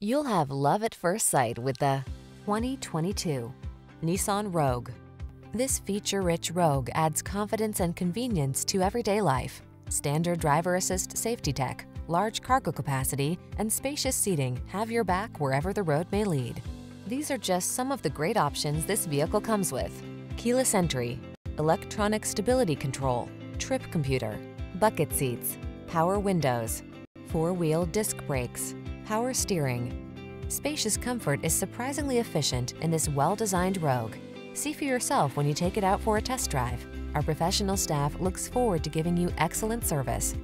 You'll have love at first sight with the 2022 Nissan Rogue. This feature-rich Rogue adds confidence and convenience to everyday life. Standard driver assist safety tech, large cargo capacity, and spacious seating have your back wherever the road may lead. These are just some of the great options this vehicle comes with. Keyless entry, electronic stability control, trip computer, bucket seats, power windows, four-wheel disc brakes, power steering. Spacious comfort is surprisingly efficient in this well-designed Rogue. See for yourself when you take it out for a test drive. Our professional staff looks forward to giving you excellent service.